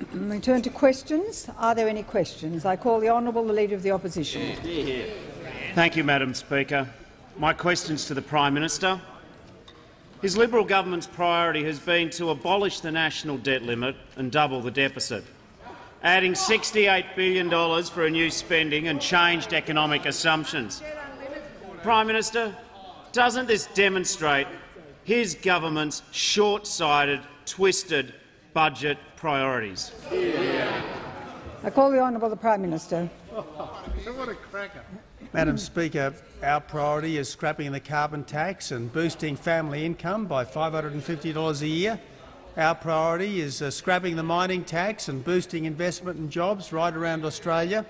Mm, we turn to questions. Are there any questions? I call the honourable the Leader of the Opposition. Thank you, Madam Speaker. My question is to the Prime Minister. His Liberal government's priority has been to abolish the national debt limit and double the deficit, adding $68 billion for a new spending and changed economic assumptions. Prime Minister, doesn't this demonstrate his government's short-sighted, twisted budget priorities? I call the honourable the Prime Minister. what a cracker. Madam Speaker, our priority is scrapping the carbon tax and boosting family income by $550 a year. Our priority is uh, scrapping the mining tax and boosting investment and jobs right around Australia.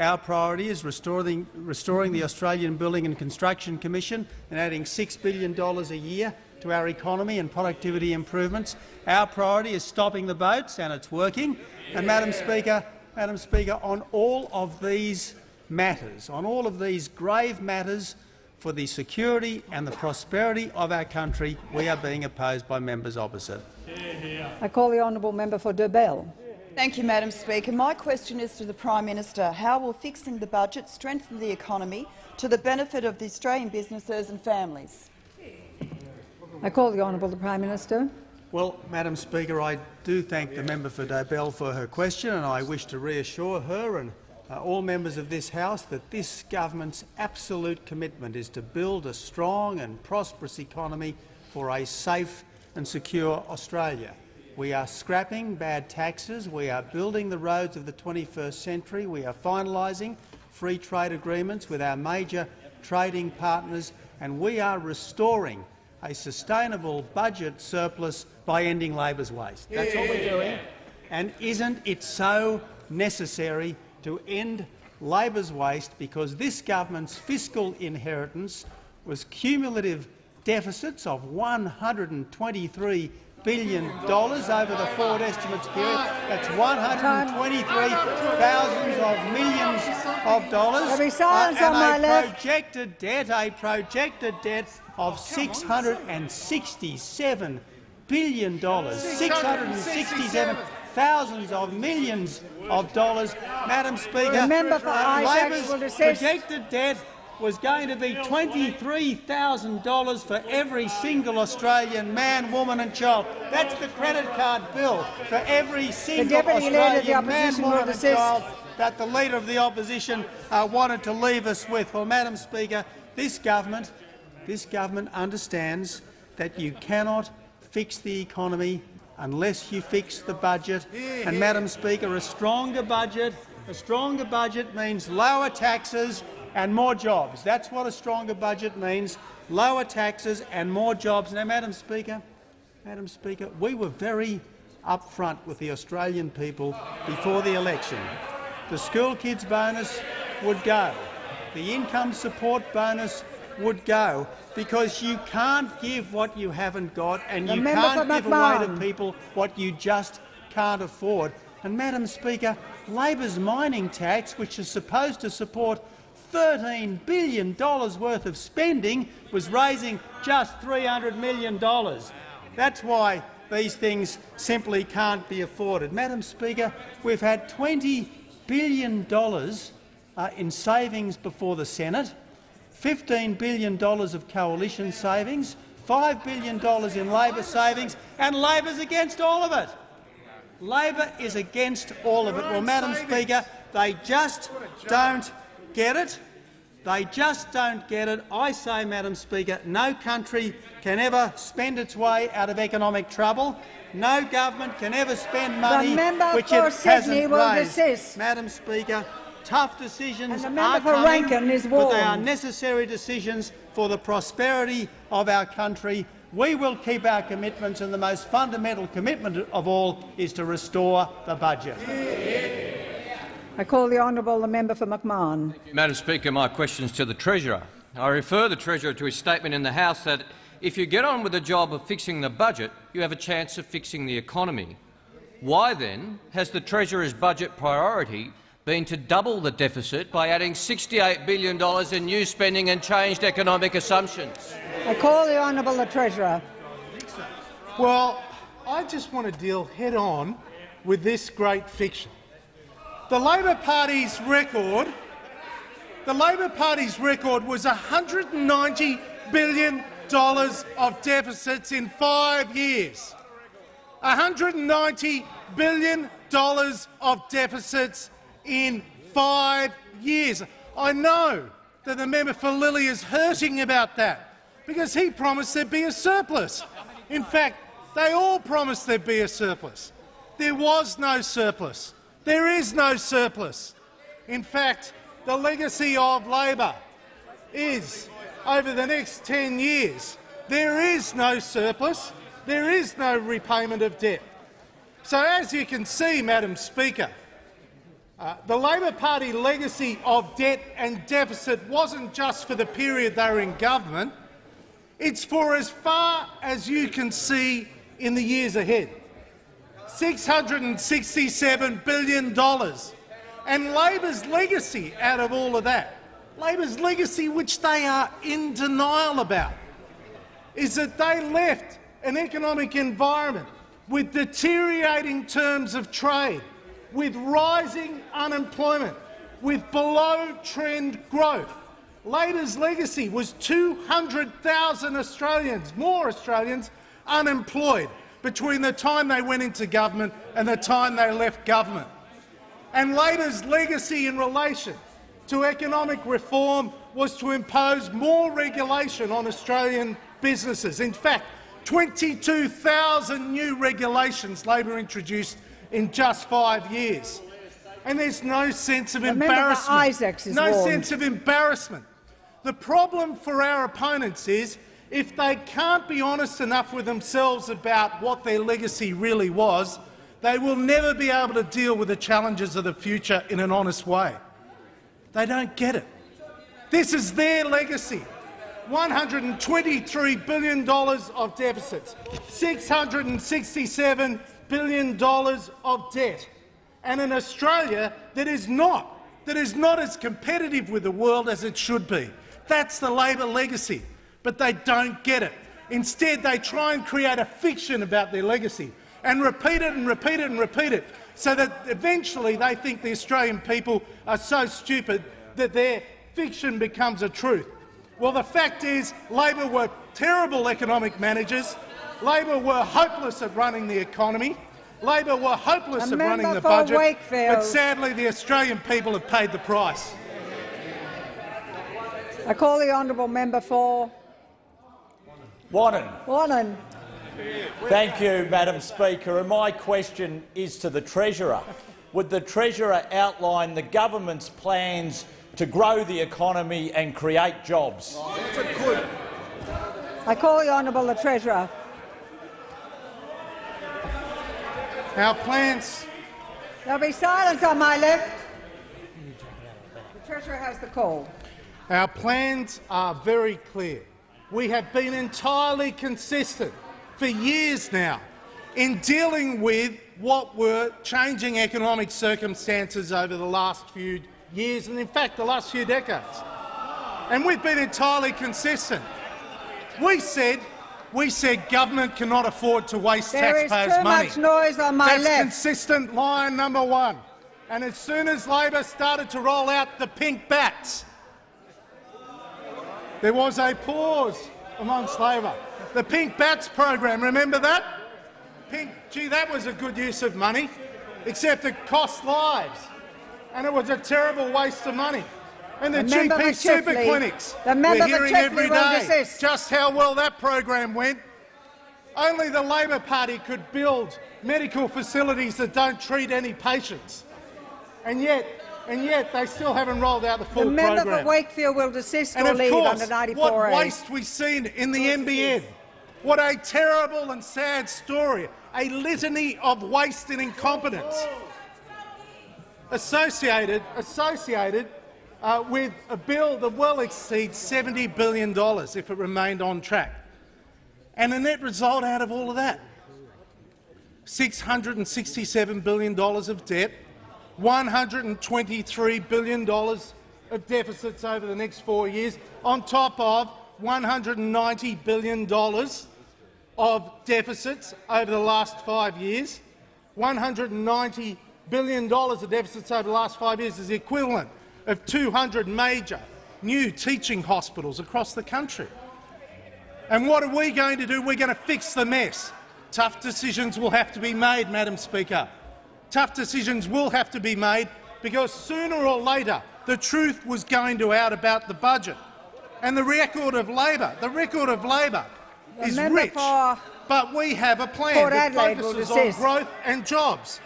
Our priority is restoring, restoring the Australian Building and Construction Commission and adding $6 billion a year to our economy and productivity improvements. Our priority is stopping the boats, and it's working. And, Madam Speaker, Madam Speaker, on all of these matters, on all of these grave matters for the security and the prosperity of our country, we are being opposed by members opposite. I call the honourable member for Dobell. Thank you, Madam Speaker. My question is to the Prime Minister. How will fixing the budget strengthen the economy to the benefit of the Australian businesses and families? I call the honourable the Prime Minister. Well, Madam Speaker, I do thank the member for Dobell for her question, and I wish to reassure her and uh, all members of this House that this government's absolute commitment is to build a strong and prosperous economy for a safe and secure Australia. We are scrapping bad taxes, we are building the roads of the 21st century, we are finalising free trade agreements with our major trading partners, and we are restoring a sustainable budget surplus by ending Labor's waste. That's what we're doing. And isn't it so necessary to end Labor's waste because this government's fiscal inheritance was cumulative deficits of $123 billion dollars over the forward estimates period. That's 123 thousands of millions of dollars. There'll be silence uh, on my left. projected debt, a projected debt of 667 billion dollars. 667 thousands of millions of dollars. Madam Speaker, The member for uh, Labor's projected debt was going to be $23,000 for every single Australian man, woman and child. That's the credit card bill for every single Deputy Leader of the Australian man, woman and child that the Leader of the Opposition uh, wanted to leave us with. Well, Madam Speaker, this government, this government understands that you cannot fix the economy unless you fix the budget. And, Madam Speaker, a stronger budget, a stronger budget means lower taxes and more jobs. That's what a stronger budget means, lower taxes and more jobs. Now, Madam Speaker, Madam Speaker, we were very upfront with the Australian people before the election. The school kids bonus would go. The income support bonus would go because you can't give what you haven't got and The you can't give away to people what you just can't afford. And, Madam Speaker, Labor's mining tax, which is supposed to support $13 billion worth of spending, was raising just $300 million. That's why these things simply can't be afforded. Madam Speaker, we've had $20 billion uh, in savings before the Senate, $15 billion of coalition savings, $5 billion in Labor savings, and Labor's against all of it. Labor is against all of it. Well, Madam Speaker, they just don't get it. They just don't get it. I say, Madam Speaker, no country can ever spend its way out of economic trouble. No government can ever spend money member which for it Sydney hasn't will raised. Desist. Madam Speaker, tough decisions And the member are for coming, but they are necessary decisions for the prosperity of our country. We will keep our commitments, and the most fundamental commitment of all is to restore the budget. I call the honourable the member for McMahon. Madam Speaker, my question is to the Treasurer. I refer the Treasurer to his statement in the House that if you get on with the job of fixing the budget, you have a chance of fixing the economy. Why, then, has the Treasurer's budget priority been to double the deficit by adding $68 billion in new spending and changed economic assumptions? I call the honourable the Treasurer. Well, I just want to deal head-on with this great fiction. The Labor Party's record, the Labor Party's record was $190 billion of deficits in five years. $190 billion of deficits in five years. I know that the member for Lilley is hurting about that because he promised there'd be a surplus. In fact, they all promised there'd be a surplus. There was no surplus. There is no surplus. In fact, the legacy of Labor is, over the next 10 years, there is no surplus, there is no repayment of debt. So as you can see, Madam Speaker, uh, the Labor Party legacy of debt and deficit wasn't just for the period they were in government, it's for as far as you can see in the years ahead. $667 billion. And Labor's legacy out of all of that, Labor's legacy, which they are in denial about, is that they left an economic environment with deteriorating terms of trade, with rising unemployment, with below-trend growth. Labor's legacy was 200,000 Australians, more Australians, unemployed between the time they went into government and the time they left government. And Labor's legacy in relation to economic reform was to impose more regulation on Australian businesses. In fact, 22,000 new regulations Labor introduced in just five years. And there's no sense of The member embarrassment. No warned. sense of embarrassment. The problem for our opponents is if they can't be honest enough with themselves about what their legacy really was, they will never be able to deal with the challenges of the future in an honest way. They don't get it. This is their legacy. $123 billion of deficits, $667 billion of debt, and an Australia that is not, that is not as competitive with the world as it should be. That's the Labor legacy, but they don't get it. Instead, they try and create a fiction about their legacy and repeat it and repeat it and repeat it so that eventually they think the Australian people are so stupid that their fiction becomes a truth. Well, the fact is Labor were terrible economic managers. Labor were hopeless at running the economy. Labor were hopeless at running the budget. Wakefield. But sadly, the Australian people have paid the price. I call the honourable member for Wannon. Wannon. Thank you, Madam Speaker. And my question is to the Treasurer. Would the Treasurer outline the government's plans to grow the economy and create jobs? I call the honourable the treasurer. Our plans There'll be silence on my left. The treasurer has the call. Our plans are very clear. We have been entirely consistent for years now in dealing with what were changing economic circumstances over the last few years and, in fact, the last few decades. And we've been entirely consistent. We said, we said government cannot afford to waste There is taxpayers' too money. much noise on my That's left. consistent line number one. And as soon as Labor started to roll out the pink bats, there was a pause amongst Labor. The Pink Bats program, remember that? Pink, gee, that was a good use of money, except it cost lives, and it was a terrible waste of money. And the, The GP super Chifley- clinics, the we're hearing every day just how well that program went. Only the Labor Party could build medical facilities that don't treat any patients, and yet, and yet they still haven't rolled out the full The member program. for Wakefield will desist And or of leave course, under 94A. what waste we've seen in the NBN. What a terrible and sad story. A litany of waste and incompetence associated, associated uh, with a bill that well exceeds $70 billion if it remained on track. And the net result out of all of that, $667 billion of debt, $123 billion of deficits over the next four years, on top of $190 billion of deficits over the last five years. $190 billion of deficits over the last five years is the equivalent of 200 major new teaching hospitals across the country. And what are we going to do? We're going to fix the mess. Tough decisions will have to be made, Madam Speaker. Tough decisions will have to be made because sooner or later the truth was going to out about the budget. And the record of Labor, the record of Labor is rich, but we have a plan that focuses on growth and jobs.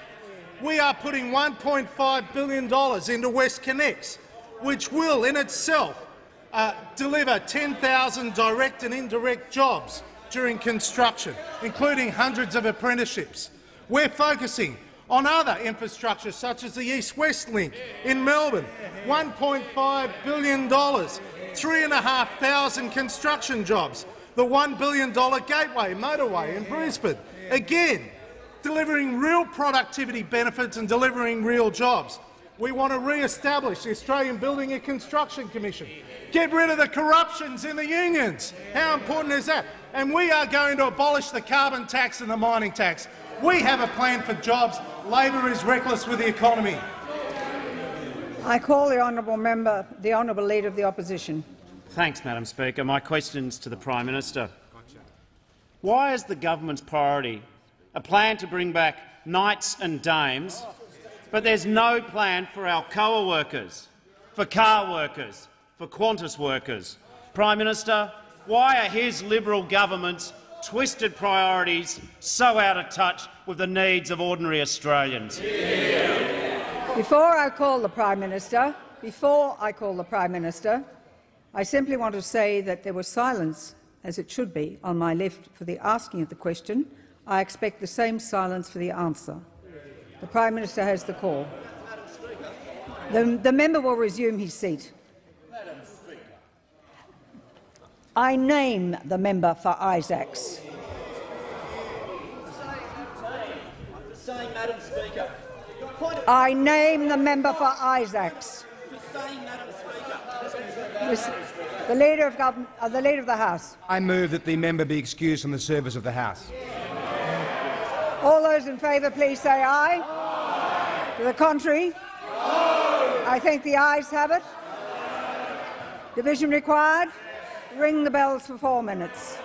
We are putting $1.5 billion into West WestConnex, which will in itself uh, deliver 10,000 direct and indirect jobs during construction, including hundreds of apprenticeships. We're focusing on other infrastructure such as the East-West Link in Melbourne, $1.5 billion, 3,500 construction jobs, the $1 billion Gateway motorway in Brisbane, again delivering real productivity benefits and delivering real jobs. We want to re-establish the Australian Building and Construction Commission. Get rid of the corruptions in the unions. How important is that? And we are going to abolish the carbon tax and the mining tax. We have a plan for jobs. Labor is reckless with the economy. I call the honourable member, the honourable leader of the opposition. Thanks, Madam Speaker. My question is to the Prime Minister. Why is the government's priority a plan to bring back knights and dames, but there's no plan for Alcoa workers, for car workers, for Qantas workers? Prime Minister, why are his Liberal government's twisted priorities so out of touch with the needs of ordinary Australians? Before I call the Prime Minister, before I call the Prime Minister, I simply want to say that there was silence, as it should be, on my left for the asking of the question. I expect the same silence for the answer. The Prime Minister has the call. The, the member will resume his seat. I name the member for Isaacs. I name the member for Isaacs. The Leader of, Government, uh, the Leader of the House. I move that the member be excused from the service of the House. All those in favour, please say aye. To the contrary? I think the ayes have it. Division required. Ring the bells for four minutes.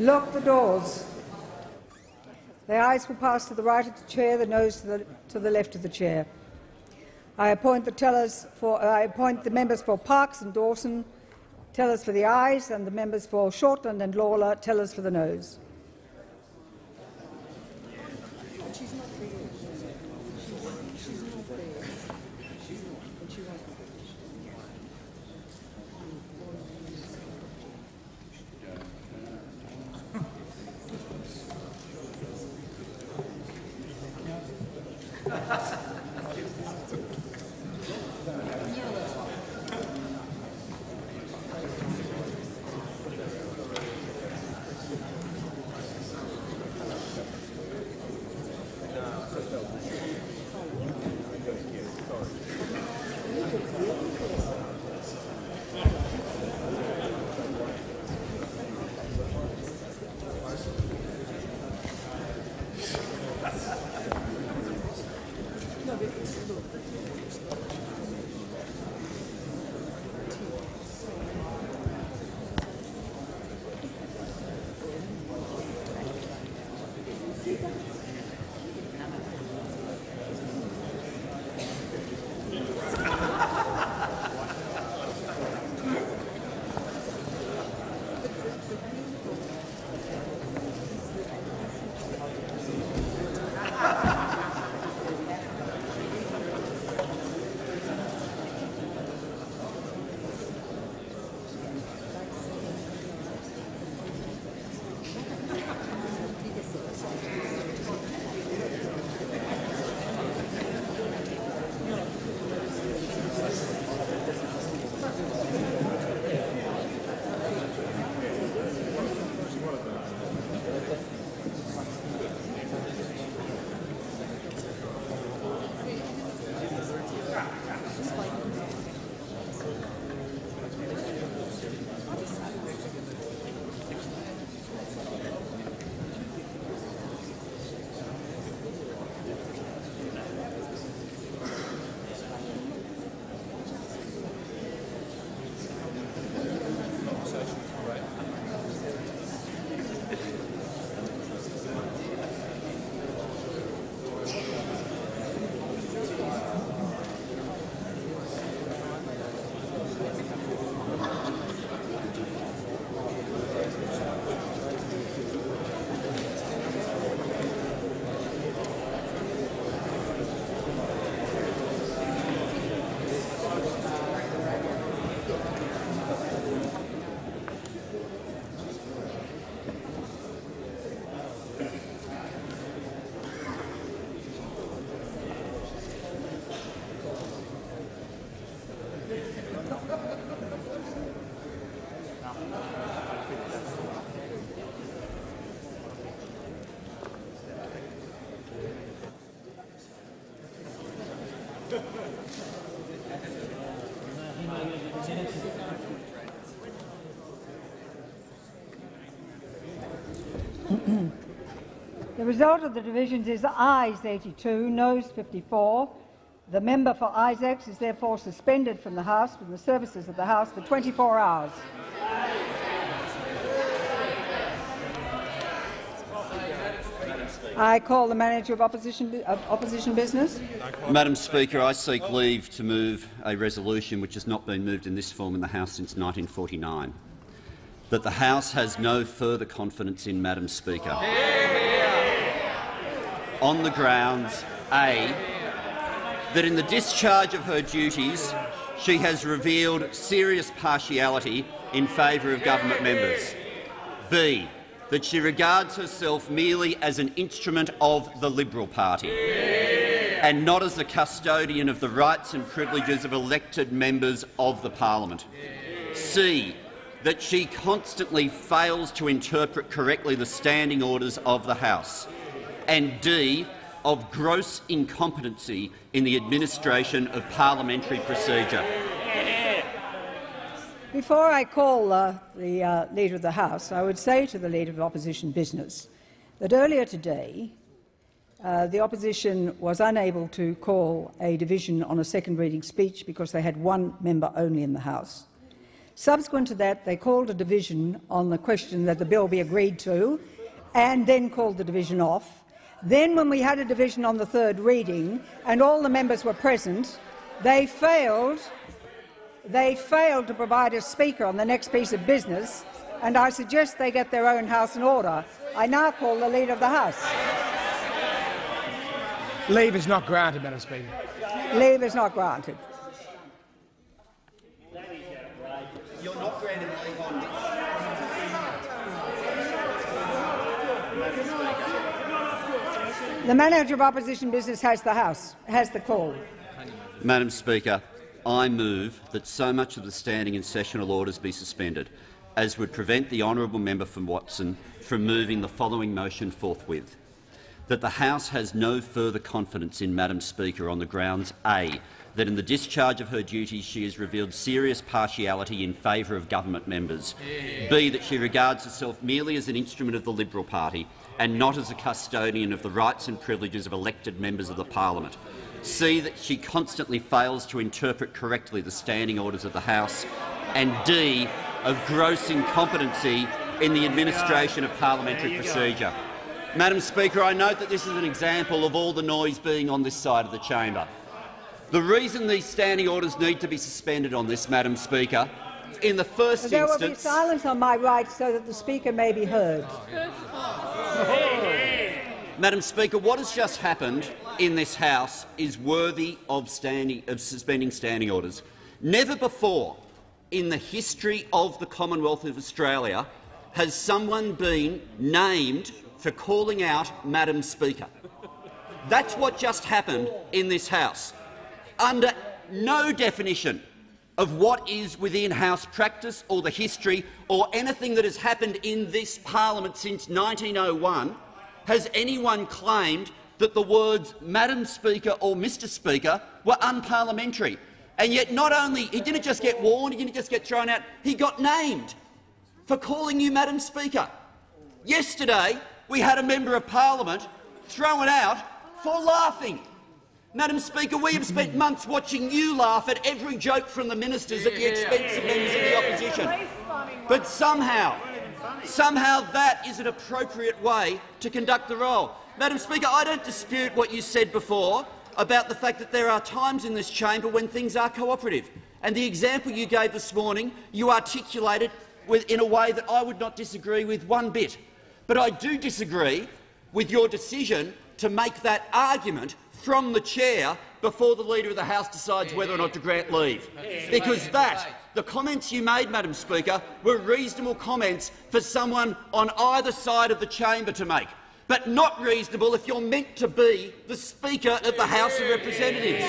Lock the doors. The ayes will pass to the right of the chair, the noes to the, to the left of the chair. I appoint the tellers for I appoint the members for Parkes and Dawson, tellers for the ayes, and the members for Shortland and Lalor, tellers for the noes. Result of the divisions is ayes 82, noes 54. The member for Isaacs is therefore suspended from the House, from the services of the House, for 24 hours. I call the manager of opposition, of opposition business. Madam Speaker, I seek leave to move a resolution which has not been moved in this form in the House since 1949. That the House has no further confidence in Madam Speaker. On the grounds, A, that in the discharge of her duties she has revealed serious partiality in favour of government members. B, that she regards herself merely as an instrument of the Liberal Party and not as the custodian of the rights and privileges of elected members of the parliament. C, that she constantly fails to interpret correctly the standing orders of the House. And D, of gross incompetency in the administration of parliamentary procedure. Before I call uh, the uh, Leader of the House, I would say to the Leader of Opposition Business that earlier today uh, the Opposition was unable to call a division on a second reading speech because they had one member only in the House. Subsequent to that, they called a division on the question that the bill be agreed to, and then called the division off. Then, when we had a division on the third reading and all the members were present, they failed, they failed to provide a speaker on the next piece of business, and I suggest they get their own house in order. I now call the Leader of the House. Leave is not granted, Madam Speaker. Leave is not granted. You're not granted leave on The manager of opposition business has the House, has the call. Madam Speaker, I move that so much of the standing and sessional orders be suspended as would prevent the honourable member from Watson from moving the following motion forthwith. That the House has no further confidence in Madam Speaker on the grounds A that in the discharge of her duties she has revealed serious partiality in favour of government members, B that she regards herself merely as an instrument of the Liberal Party and not as a custodian of the rights and privileges of elected members of the parliament, C that she constantly fails to interpret correctly the standing orders of the House, and D of gross incompetency in the administration of parliamentary procedure. Madam Speaker, I note that this is an example of all the noise being on this side of the chamber. The reason these standing orders need to be suspended on this, Madam Speaker, in the first There will be instance— silence on my right so that the Speaker may be heard. Madam Speaker, what has just happened in this House is worthy of, standing, of suspending standing orders. Never before in the history of the Commonwealth of Australia has someone been named for calling out Madam Speaker. That's what just happened in this House. Under no definition of what is within House practice or the history or anything that has happened in this parliament since 1901 has anyone claimed that the words Madam Speaker or Mr Speaker were unparliamentary. And yet not only he didn't just get warned, he didn't just get thrown out, he got named for calling you Madam Speaker. Yesterday we had a member of parliament thrown out for laughing. Madam Speaker, we have spent months watching you laugh at every joke from the ministers at the expense of members of the opposition. But somehow, somehow that is an appropriate way to conduct the role. Madam Speaker, I don't dispute what you said before about the fact that there are times in this chamber when things are cooperative. And the example you gave this morning, you articulated in a way that I would not disagree with one bit. But I do disagree with your decision to make that argument from the chair before the Leader of the House decides whether or not to grant leave. Because that, the comments you made, Madam Speaker, were reasonable comments for someone on either side of the chamber to make, but not reasonable if you're meant to be the Speaker of the House of Representatives.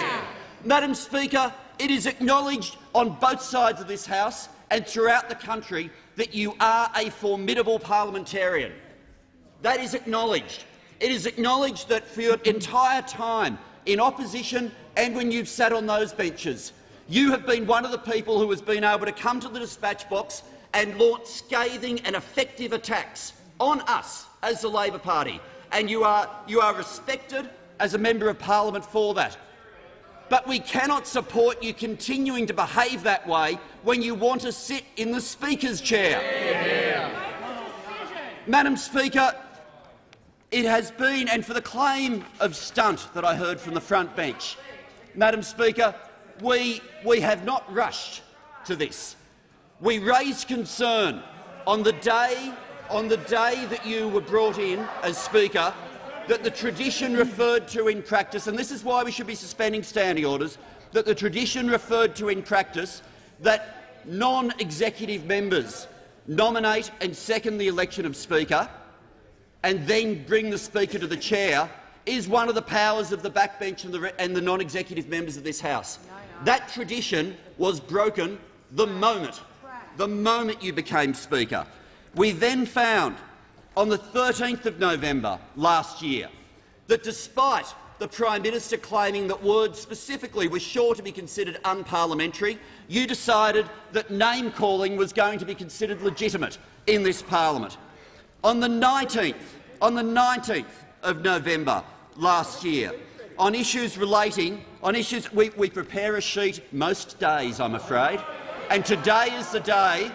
Madam Speaker, it is acknowledged on both sides of this House and throughout the country that you are a formidable parliamentarian. That is acknowledged. It is acknowledged that for your entire time in opposition and when you've sat on those benches, you have been one of the people who has been able to come to the dispatch box and launch scathing and effective attacks on us as the Labor Party, and you are, you are respected as a member of parliament for that. But we cannot support you continuing to behave that way when you want to sit in the Speaker's chair. Madam Speaker, it has been, and for the claim of stunt that I heard from the front bench, Madam Speaker, we, we have not rushed to this. We raised concern on the day on the day that you were brought in as Speaker that the tradition referred to in practice, and this is why we should be suspending standing orders, that the tradition referred to in practice that non-executive members nominate and second the election of Speaker and then bring the Speaker to the chair is one of the powers of the backbench and the, and the non-executive members of this House. That tradition was broken the moment, the moment you became Speaker. We then found on the 13th of November last year that despite the Prime Minister claiming that words specifically were sure to be considered unparliamentary, you decided that name-calling was going to be considered legitimate in this parliament. On the 19th, on the 19th of November last year, on issues relating on issues we, we prepare a sheet most days, I'm afraid. And today is the day,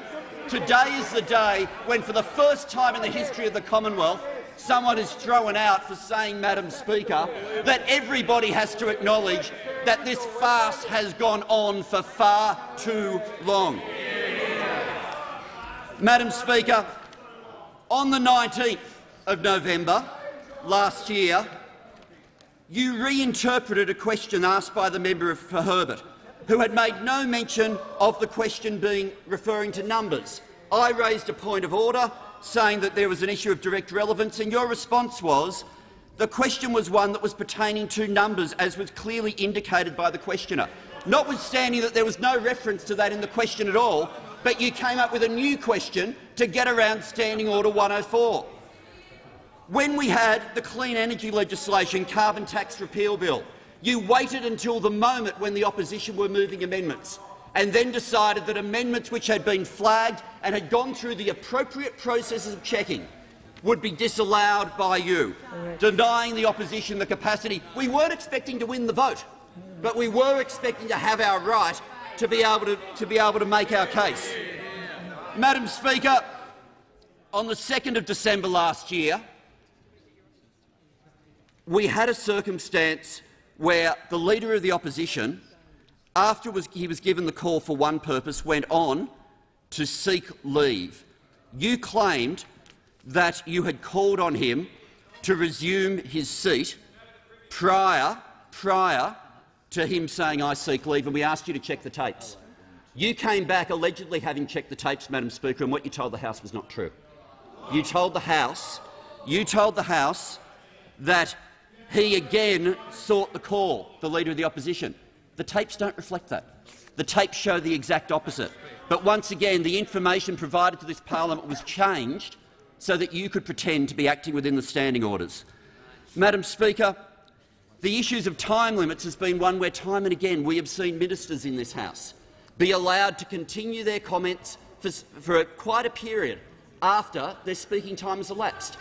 today is the day when for the first time in the history of the Commonwealth, someone is thrown out for saying, Madam Speaker, that everybody has to acknowledge that this farce has gone on for far too long. Madam Speaker, on the 19th of November last year, you reinterpreted a question asked by the member for Herbert, who had made no mention of the question being referring to numbers. I raised a point of order saying that there was an issue of direct relevance, and your response was the question was one that was pertaining to numbers, as was clearly indicated by the questioner. Notwithstanding that there was no reference to that in the question at all, but you came up with a new question to get around Standing Order 104. When we had the clean energy legislation carbon tax repeal bill, you waited until the moment when the opposition were moving amendments and then decided that amendments which had been flagged and had gone through the appropriate processes of checking would be disallowed by you, denying the opposition the capacity. We weren't expecting to win the vote, but we were expecting to have our right to be able to, to, be able to make our case. Madam Speaker, on the 2nd of December last year, we had a circumstance where the Leader of the Opposition, after he was given the call for one purpose, went on to seek leave. You claimed that you had called on him to resume his seat prior, prior to him saying, I seek leave, and we asked you to check the tapes. You came back allegedly having checked the tapes, Madam Speaker, and what you told the House was not true. You told the House, you told the House that he again sought the call, the Leader of the Opposition. The tapes don't reflect that. The tapes show the exact opposite. But once again, the information provided to this parliament was changed so that you could pretend to be acting within the standing orders. Madam Speaker, the issues of time limits has been one where time and again we have seen ministers in this House be allowed to continue their comments for, for quite a period after their speaking time has elapsed.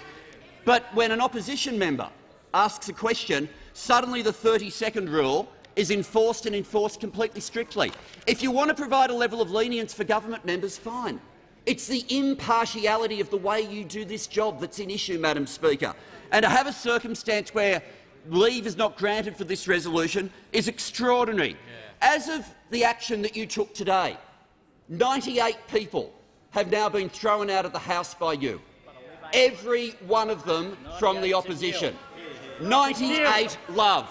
But when an opposition member asks a question, suddenly the 30-second rule is enforced and enforced completely strictly. If you want to provide a level of lenience for government members, fine. It's the impartiality of the way you do this job that's in issue, Madam Speaker. And to have a circumstance where leave is not granted for this resolution is extraordinary. Yeah. As of the action that you took today, 98 people have now been thrown out of the House by you, every one of them from the opposition. 98 love.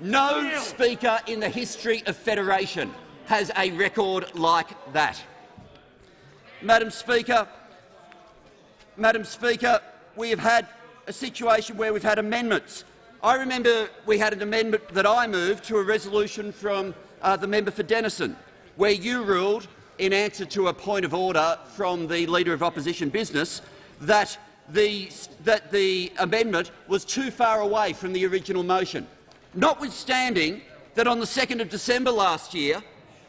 No speaker in the history of federation has a record like that. Madam Speaker, Madam Speaker, we have had a situation where we've had amendments. I remember we had an amendment that I moved to a resolution from uh, the member for Denison, where you ruled, in answer to a point of order from the Leader of Opposition Business, that the, that the amendment was too far away from the original motion, notwithstanding that on the 2nd of December last year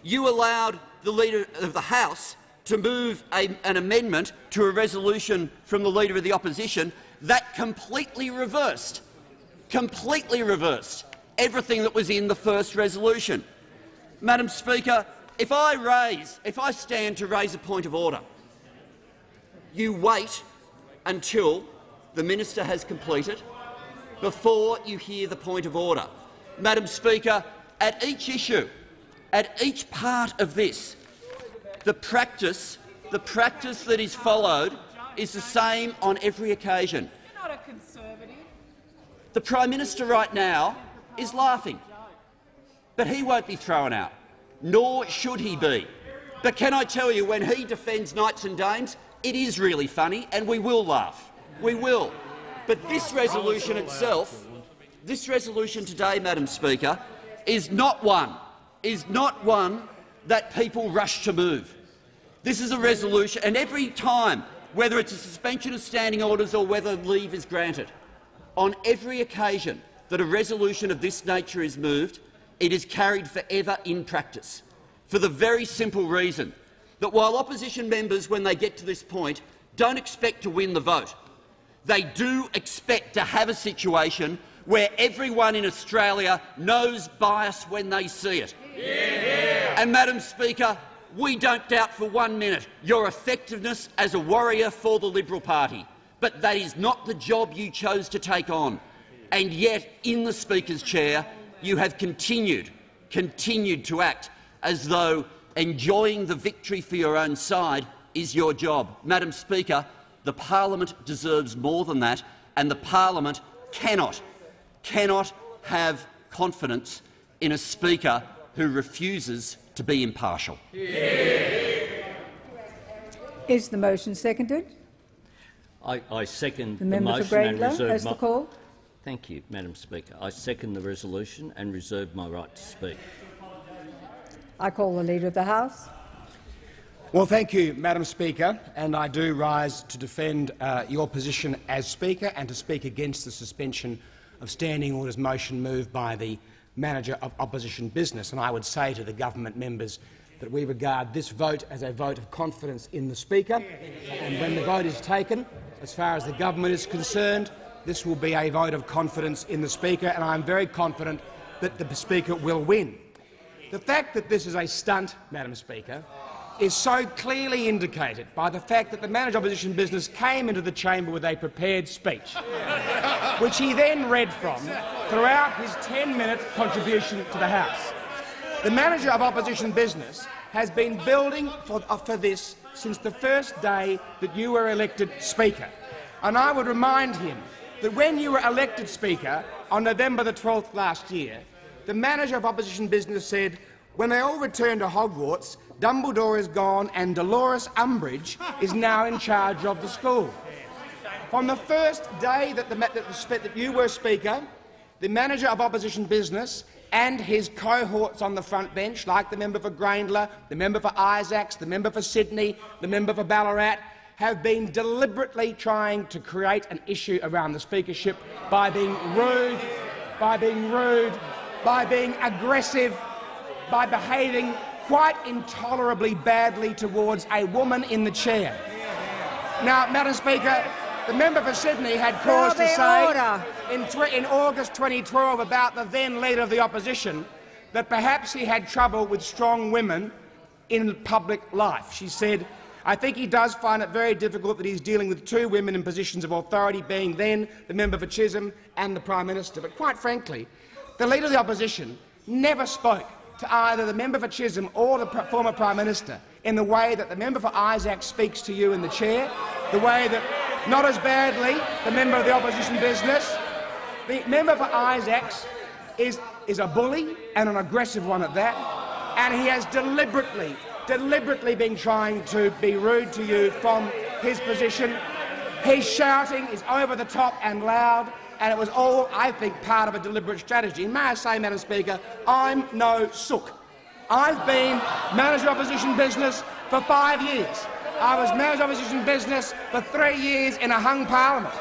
you allowed the Leader of the House to move a, an amendment to a resolution from the Leader of the Opposition that completely reversed, completely reversed everything that was in the first resolution. Madam Speaker, if I raise, if I stand to raise a point of order, you wait until the minister has completed before you hear the point of order. Madam Speaker, at each issue, at each part of this, the practice, the practice that is followed is the same on every occasion. You're not a conservative. The Prime Minister right now is laughing, but he won't be thrown out, nor should he be. But can I tell you, when he defends knights and dames, it is really funny, and we will laugh. We will. But this resolution itself, this resolution today, Madam Speaker, is not one, is not one that people rush to move. This is a resolution, and every time, whether it's a suspension of standing orders or whether leave is granted, on every occasion that a resolution of this nature is moved, it is carried forever in practice, for the very simple reason that while opposition members, when they get to this point, don't expect to win the vote, they do expect to have a situation where everyone in Australia knows bias when they see it. Yeah. And, Madam Speaker, we don't doubt for one minute your effectiveness as a warrior for the Liberal Party, but that is not the job you chose to take on. And yet, in the Speaker's chair, you have continued, continued to act as though enjoying the victory for your own side is your job. Madam Speaker, the parliament deserves more than that, and the parliament cannot, cannot have confidence in a speaker who refuses to be impartial. Is the motion seconded? I, I second The the, member for motion and reserve my, the call. Thank you, Madam Speaker. I second the resolution and reserve my right to speak. I call the Leader of the House. Well, thank you, Madam Speaker, and I do rise to defend uh, your position as Speaker and to speak against the suspension of standing orders motion moved by the Manager of Opposition Business. And I would say to the government members that we regard this vote as a vote of confidence in the Speaker, and when the vote is taken, as far as the government is concerned, this will be a vote of confidence in the Speaker, and I am very confident that the Speaker will win. The fact that this is a stunt, Madam Speaker, is so clearly indicated by the fact that the manager of opposition business came into the chamber with a prepared speech, which he then read from throughout his 10-minute contribution to the House. The manager of opposition business has been building for, uh, for this since the first day that you were elected Speaker. And I would remind him that when you were elected Speaker on November the 12th last year, the manager of opposition business said, when they all return to Hogwarts, Dumbledore is gone and Dolores Umbridge is now in charge of the school. From the first day that, the, that, the, that you were Speaker, the manager of opposition business and his cohorts on the front bench, like the member for Grayndler, the member for Isaacs, the member for Sydney, the member for Ballarat, have been deliberately trying to create an issue around the speakership by being rude, by being rude, by being aggressive, by behaving quite intolerably badly towards a woman in the chair. Now, Madam Speaker, the member for Sydney had cause to say in, in, August 2012 about the then Leader of the Opposition that perhaps he had trouble with strong women in public life. She said, I think he does find it very difficult that he's dealing with two women in positions of authority, being then the member for Chisholm and the Prime Minister. But quite frankly, the Leader of the Opposition never spoke to either the member for Chisholm or the former Prime Minister in the way that the member for Isaac speaks to you in the chair, the way that, not as badly, the member of the opposition business. The member for Isaacs is, is a bully and an aggressive one at that, and he has deliberately, deliberately been trying to be rude to you from his position. His shouting is over the top and loud, and it was all, I think, part of a deliberate strategy. May I say, Madam Speaker, I'm no sook. I've been manager of opposition business for five years. I was manager of opposition business for three years in a hung parliament.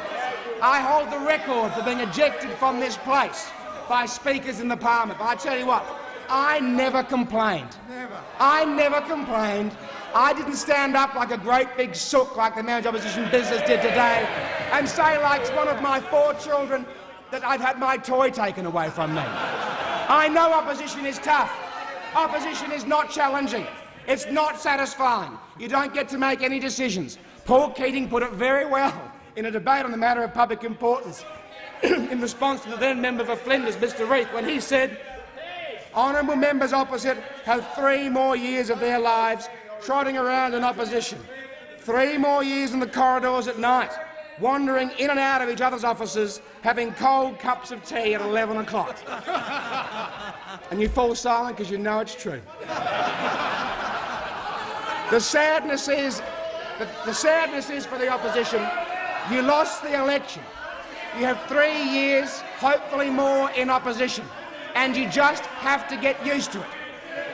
I hold the record for being ejected from this place by speakers in the parliament. But I tell you what, I never complained. Never. I never complained. I didn't stand up like a great big sook like the manager of opposition business did today and say like one of my four children that I've had my toy taken away from me. I know opposition is tough. Opposition is not challenging. It's not satisfying. You don't get to make any decisions. Paul Keating put it very well in a debate on the matter of public importance in response to the then member for Flinders, Mr Reith, when he said honourable members opposite have three more years of their lives trotting around in opposition, three more years in the corridors at night, wandering in and out of each other's offices, having cold cups of tea at 11 o'clock. and you fall silent because you know it's true. the sadness is, the, the sadness is for the opposition, you lost the election. You have three years, hopefully more, in opposition, and you just have to get used to it.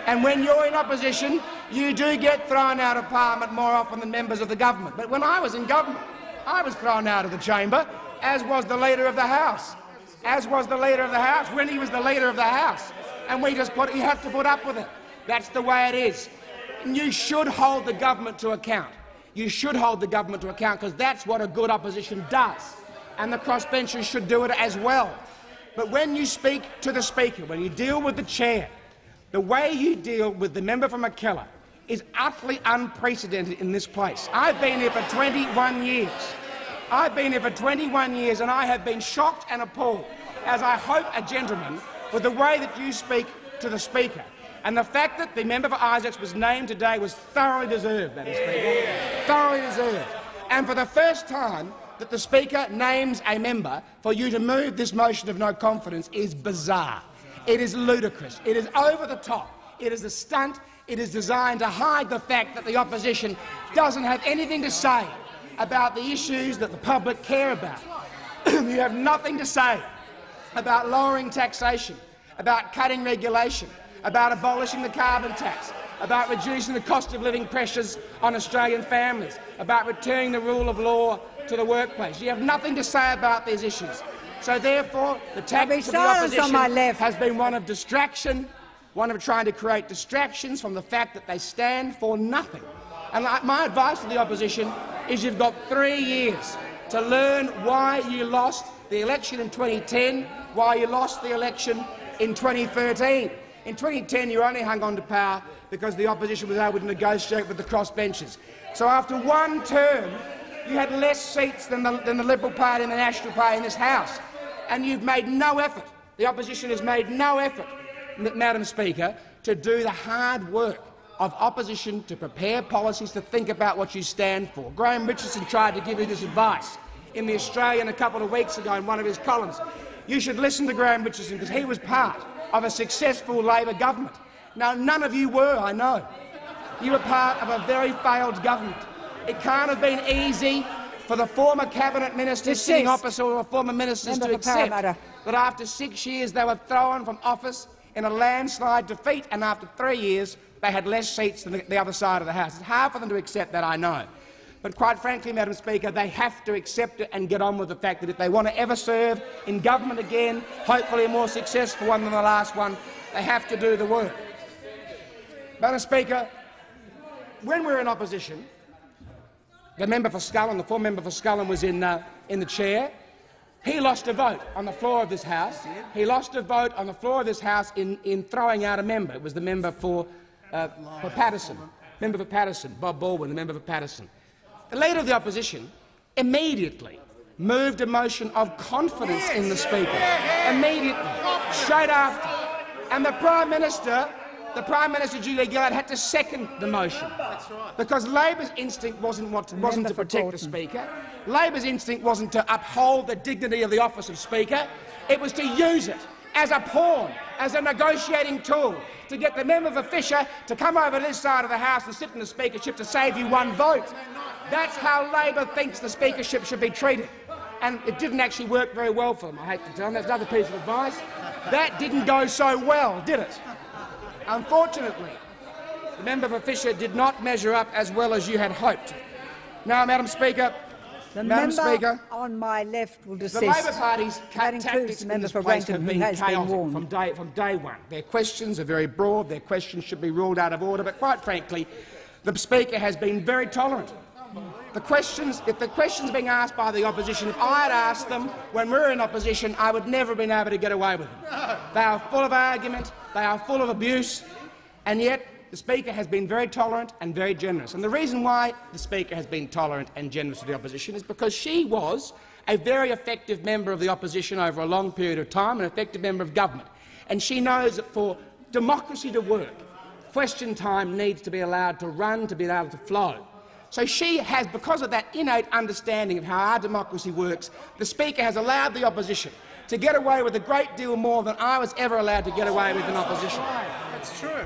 And when you're in opposition, you do get thrown out of Parliament more often than members of the government. But when I was in government, I was thrown out of the chamber, as was the Leader of the House. As was the Leader of the House when he was the Leader of the House. And we just put, you have to put up with it. That's the way it is. And you should hold the government to account. You should hold the government to account because that's what a good opposition does. And the crossbenchers should do it as well. But when you speak to the Speaker, when you deal with the Chair, the way you deal with the member for Mackellar is utterly unprecedented in this place. I've been here for 21 years. I've been here for 21 years and I have been shocked and appalled, as I hope a gentleman, with the way that you speak to the Speaker. And the fact that the member for Isaacs was named today was thoroughly deserved, Madam Speaker. Thoroughly deserved. And for the first time that the Speaker names a member for you to move this motion of no confidence is bizarre. It is ludicrous. It is over the top. It is a stunt. It is designed to hide the fact that the opposition doesn't have anything to say about the issues that the public care about. you have nothing to say about lowering taxation, about cutting regulation, about abolishing the carbon tax, about reducing the cost of living pressures on Australian families, about returning the rule of law to the workplace. You have nothing to say about these issues. So therefore, the tactics of the opposition has been one of distraction, one of trying to create distractions from the fact that they stand for nothing. And my advice to the opposition is you've got three years to learn why you lost the election in 2010, why you lost the election in 2013. In 2010, you only hung on to power because the opposition was able to negotiate with the crossbenchers. So after one term, you had less seats than the, than the Liberal Party and the National Party in this House, and you've made no effort. The opposition has made no effort, Madam Speaker, to do the hard work of opposition to prepare policies to think about what you stand for. Graham Richardson tried to give you this advice in The Australian a couple of weeks ago in one of his columns. You should listen to Graham Richardson because he was part of a successful Labor government. Now, none of you were, I know. You were part of a very failed government. It can't have been easy for the former cabinet ministers sitting opposite or former ministers Member to accept that after six years they were thrown from office in a landslide defeat, and after three years they had less seats than the, the other side of the House. It's hard for them to accept that, I know. But quite frankly, Madam Speaker, they have to accept it and get on with the fact that if they want to ever serve in government again, hopefully a more successful one than the last one, they have to do the work. Madam Speaker, when we were in opposition, the member for Scullin, the former member for Scullin, was in, uh, in the chair. He lost a vote on the floor of this House. He lost a vote on the floor of this House in, in throwing out a member. It was the member for, uh, for Paterson, member for Paterson, Bob Baldwin, the member for Paterson. The Leader of the Opposition immediately moved a motion of confidence in the Speaker. Immediately, straight after. And the Prime Minister, the Prime Minister Julia Gillard, had to second the motion. Because Labor's instinct wasn't, what, wasn't to protect the Speaker. Labor's instinct wasn't to uphold the dignity of the office of Speaker. It was to use it as a pawn, as a negotiating tool, to get the member for Fisher to come over to this side of the House and sit in the Speakership to save you one vote. That's how Labor thinks the Speakership should be treated. And it didn't actually work very well for them, I hate to tell them. That's another piece of advice. That didn't go so well, did it? Unfortunately, the member for Fisher did not measure up as well as you had hoped. Now, Madam Speaker, the Madam member Speaker, on my left will desist. the Labor Party's that tactics in this for place Rankin, have who been has been chaotic warned. from day, from day one. Their questions are very broad. Their questions should be ruled out of order. But quite frankly, the Speaker has been very tolerant. The questions, if the questions being asked by the opposition, if I had asked them when we were in opposition, I would never have been able to get away with them. They are full of argument, they are full of abuse, and yet the Speaker has been very tolerant and very generous. And the reason why the Speaker has been tolerant and generous to the opposition is because she was a very effective member of the opposition over a long period of time, an effective member of government. And she knows that for democracy to work, question time needs to be allowed to run, to be allowed to flow. So she has, because of that innate understanding of how our democracy works, the Speaker has allowed the opposition to get away with a great deal more than I was ever allowed to get away with in opposition. That's true.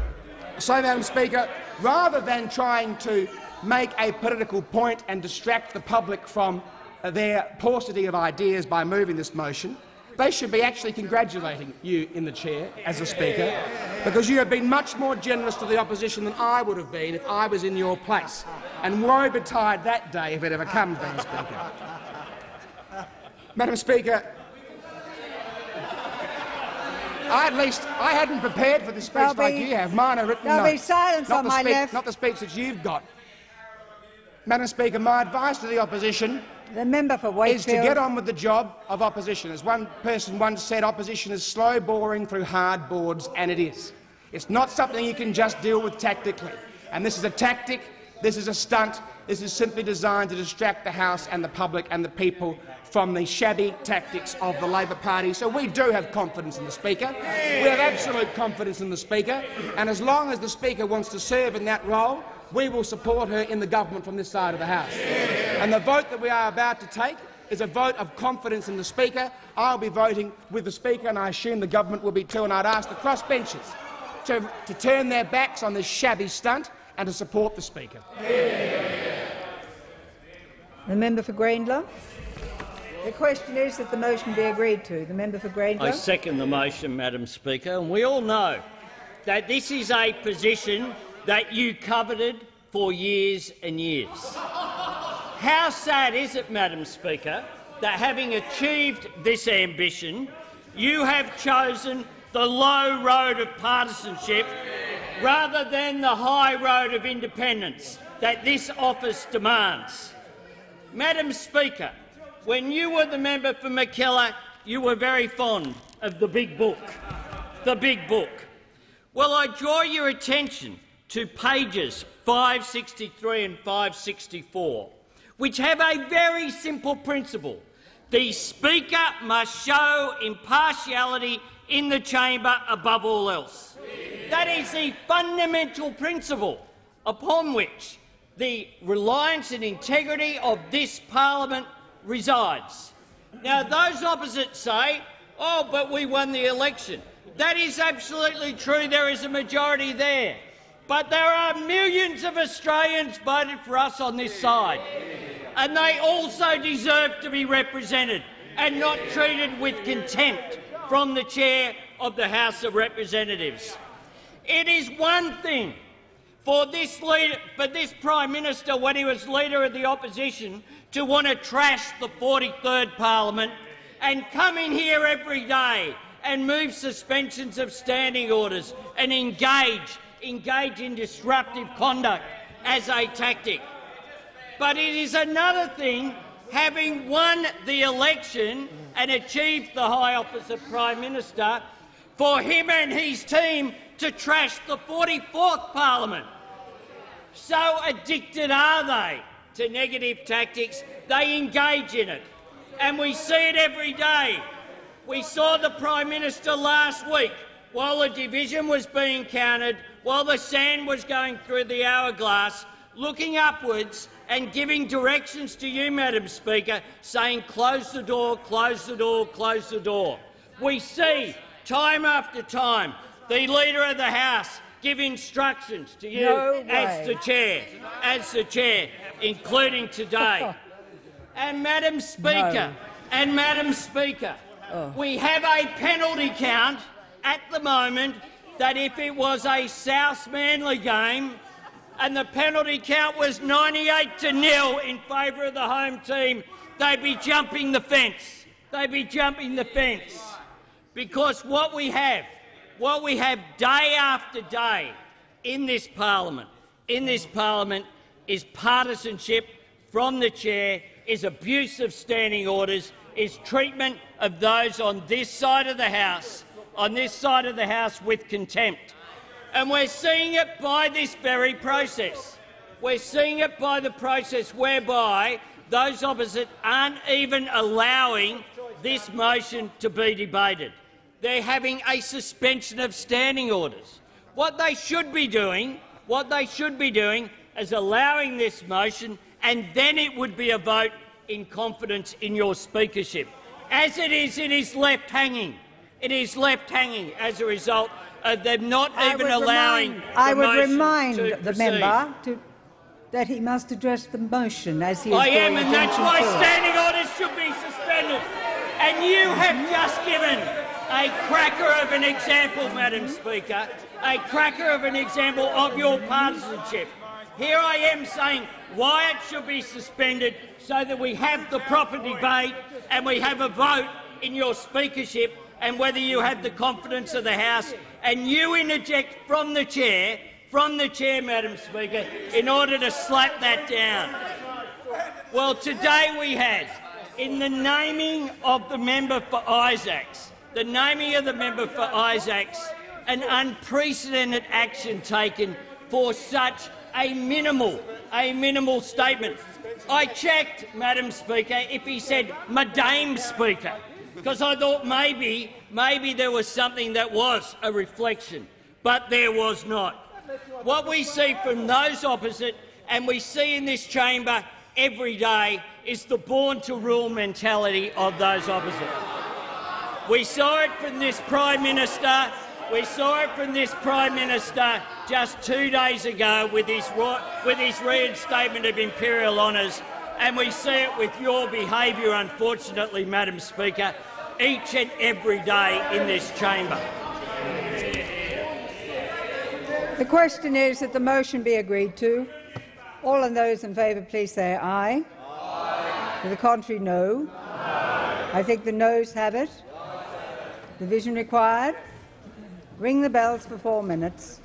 So, Madam Speaker, rather than trying to make a political point and distract the public from their paucity of ideas by moving this motion, they should be actually congratulating you in the chair as a speaker, because you have been much more generous to the opposition than I would have been if I was in your place. And woe betide that day if it ever comes, Madam Speaker. Madam Speaker, I at least I hadn't prepared for the speech There'll like be- you have. Mine are written there'll be silence not on my left. Not the speech that you've got. Madam Speaker, my advice to the opposition The member for is to get on with the job of opposition. As one person once said, opposition is slow boring through hard boards, and it is. It's not something you can just deal with tactically. And this is a tactic, this is a stunt, this is simply designed to distract the House and the public and the people from the shabby tactics of the Labor Party. So we do have confidence in the Speaker. We have absolute confidence in the Speaker. And as long as the Speaker wants to serve in that role, we will support her in the government from this side of the House. And the vote that we are about to take is a vote of confidence in the Speaker. I'll be voting with the Speaker, and I assume the government will be too, and I'd ask the crossbenchers to, to turn their backs on this shabby stunt and to support the Speaker. The member for Grayndler. The question is that the motion be agreed to. The member for Grayndler. I second the motion, Madam Speaker. And we all know that this is a position that you coveted for years and years. How sad is it, Madam Speaker, that having achieved this ambition, you have chosen the low road of partisanship rather than the high road of independence that this office demands. Madam Speaker, when you were the member for Mackellar, you were very fond of the big book. The big book. Well, I draw your attention to pages 563 and 564, which have a very simple principle. The Speaker must show impartiality in the chamber above all else. That is the fundamental principle upon which the reliance and integrity of this parliament resides. Now, those opposite say, oh, but we won the election. That is absolutely true. There is a majority there. But there are millions of Australians voted for us on this side, and they also deserve to be represented and not treated with contempt from the chair of the House of Representatives. It is one thing for this, leader, for this Prime Minister, when he was Leader of the Opposition, to want to trash the 43rd Parliament and come in here every day and move suspensions of standing orders and engage, engage in disruptive conduct as a tactic. But it is another thing having won the election and achieved the high office of Prime Minister for him and his team to trash the 44th Parliament. So addicted are they to negative tactics, they engage in it. And we see it every day. We saw the Prime Minister last week, while the division was being counted, while the sand was going through the hourglass, looking upwards and giving directions to you, Madam Speaker, saying close the door, close the door, close the door. We see, time after time, the Leader of the House give instructions to you no as the chair, as the chair, including today. and Madam Speaker, no. and Madam Speaker, oh. we have a penalty count at the moment that if it was a South Manly game and the penalty count was 98 to nil in favour of the home team, they'd be jumping the fence. They'd be jumping the fence. Because what we have what we have day after day in this parliament, in this parliament, is partisanship from the chair, is abuse of standing orders, is treatment of those on this side of the House, on this side of the House with contempt. And we're seeing it by this very process. We're seeing it by the process whereby those opposite aren't even allowing this motion to be debated they're having a suspension of standing orders. What they should be doing, what they should be doing is allowing this motion and then it would be a vote in confidence in your speakership. As it is, it is left hanging. It is left hanging as a result of them not even allowing remind, I would remind the proceed. member to, that he must address the motion as he is I am, and that's why standing orders should be suspended. And you have just given a cracker of an example, Madam Speaker, a cracker of an example of your partisanship. Here I am saying why it should be suspended so that we have the proper debate and we have a vote in your speakership and whether you have the confidence of the House and you interject from the chair, from the chair, Madam Speaker, in order to slap that down. Well, today we had, in the naming of the member for Isaacs, the naming of the member for Isaacs, an unprecedented action taken for such a minimal, a minimal statement. I checked, Madam Speaker, if he said Madame Speaker, because I thought maybe, maybe there was something that was a reflection, but there was not. What we see from those opposite, and we see in this chamber every day, is the born-to-rule mentality of those opposite. We saw it from this Prime Minister. We saw it from this Prime Minister just two days ago with his, with his reinstatement of imperial honours, and we see it with your behaviour, unfortunately, Madam Speaker, each and every day in this chamber. The question is that the motion be agreed to. All of those in favour, please say aye. aye. To the contrary, no. I think the noes have it. Division required. Ring the bells for four minutes.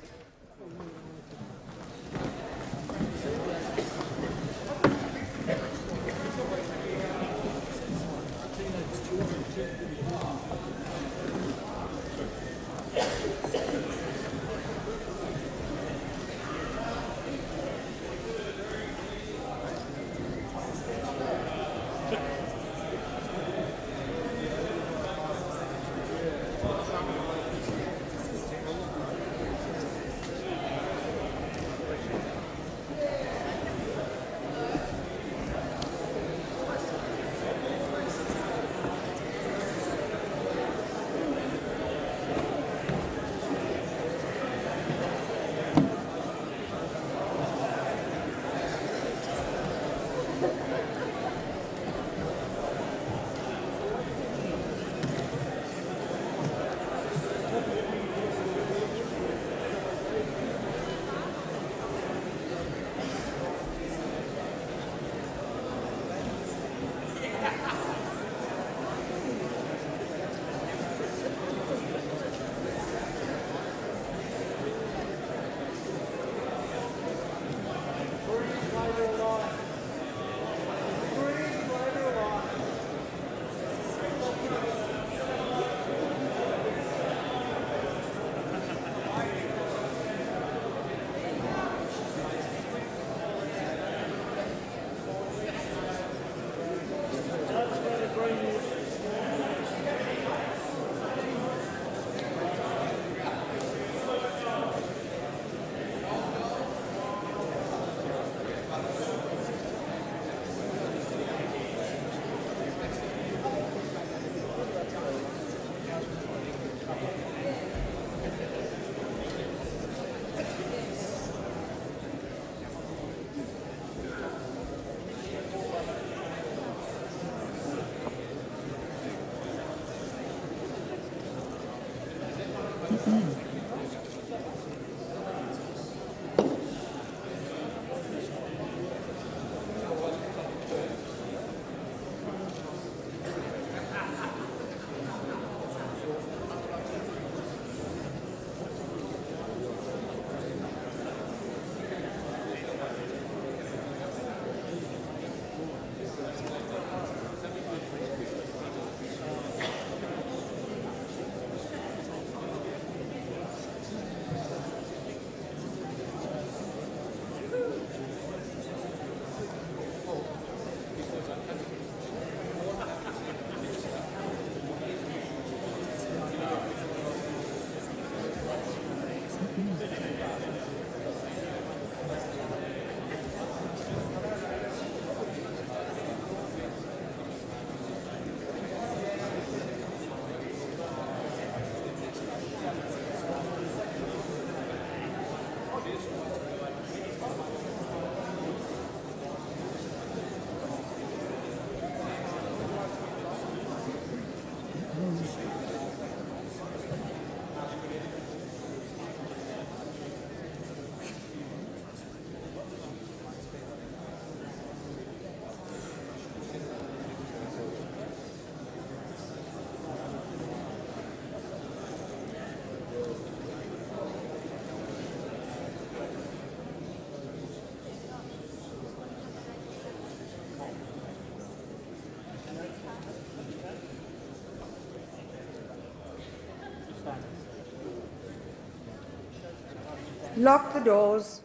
lock the doors.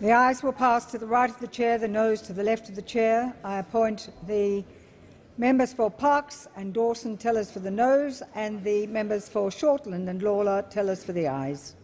The ayes will pass to the right of the chair, the noes to the left of the chair. I appoint the members for Parkes and Dawson tellers for the noes and the members for Shortland and Lalor tellers for the ayes.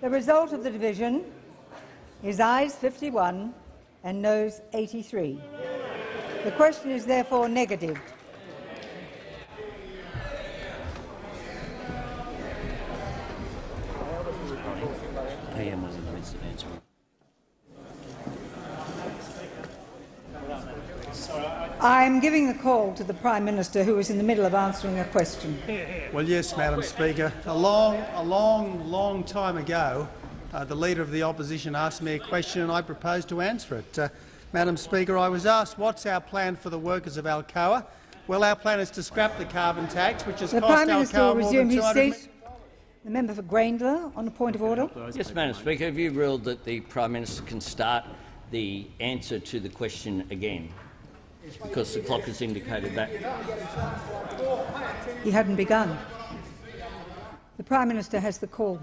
The result of the division is ayes 51 and noes 83. The question is therefore negatived. PM was in the midst of answering. I'm giving the call to the Prime Minister, who is in the middle of answering a question. Well, yes, Madam Speaker. A long, a long, long time ago, uh, the Leader of the Opposition asked me a question and I proposed to answer it. Uh, Madam Speaker, I was asked what's our plan for the workers of Alcoa. Well, our plan is to scrap the carbon tax, which has The cost Prime Minister will Alcoa more than resume his seat. The member for Grayndler on a point of order. Yes, Madam Speaker, have you ruled that the Prime Minister can start the answer to the question again? Because the clock has indicated that. He hadn't begun. The Prime Minister has the call.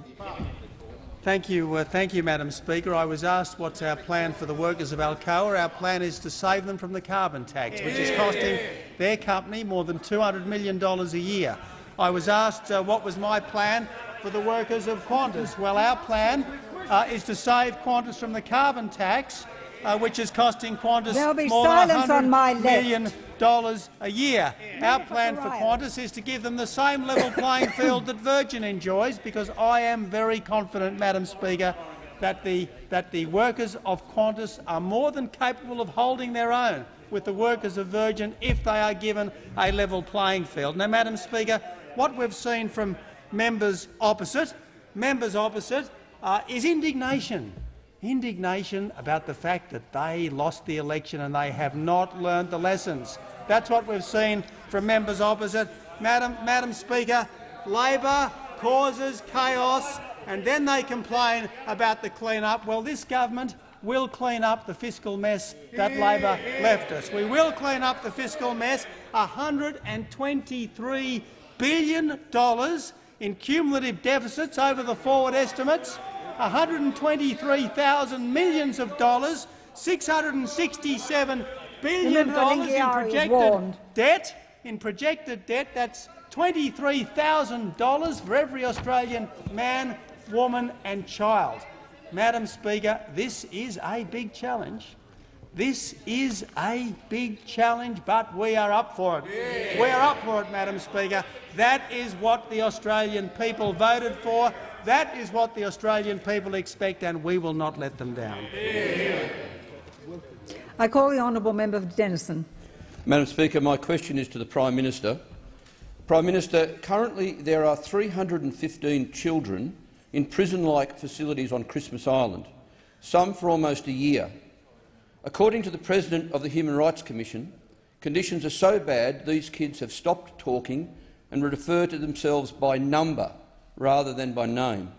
Thank you, uh, thank you, Madam Speaker. I was asked what's our plan for the workers of Alcoa. Our plan is to save them from the carbon tax, which is costing their company more than $200 million a year. I was asked uh, what was my plan for the workers of Qantas. Well, our plan uh, is to save Qantas from the carbon tax, uh, which is costing Qantas more than silence on 100 my million dollars a year. Our plan for Qantas is to give them the same level playing field that Virgin enjoys, because I am very confident, Madam Speaker, that the, that the workers of Qantas are more than capable of holding their own with the workers of Virgin if they are given a level playing field. Now, Madam Speaker, what we've seen from members opposite, members opposite, uh, is indignation indignation about the fact that they lost the election and they have not learned the lessons. That's what we've seen from members opposite. Madam, Madam Speaker, Labor causes chaos and then they complain about the clean-up. Well, this government will clean up the fiscal mess that Labor left us. We will clean up the fiscal mess. $123 billion in cumulative deficits over the forward estimates, 123,000 millions of dollars, 667 billion dollars in projected debt. In projected debt, that's $23,000 for every Australian man, woman and child. Madam Speaker, this is a big challenge. This is a big challenge, but we are up for it. Yeah. We are up for it, Madam Speaker. That is what the Australian people voted for. That is what the Australian people expect, and we will not let them down. I call the honourable member for Denison. Madam Speaker, my question is to the Prime Minister. Prime Minister, currently there are 315 children in prison-like facilities on Christmas Island, some for almost a year. According to the President of the Human Rights Commission, conditions are so bad these kids have stopped talking and refer to themselves by number rather than by name.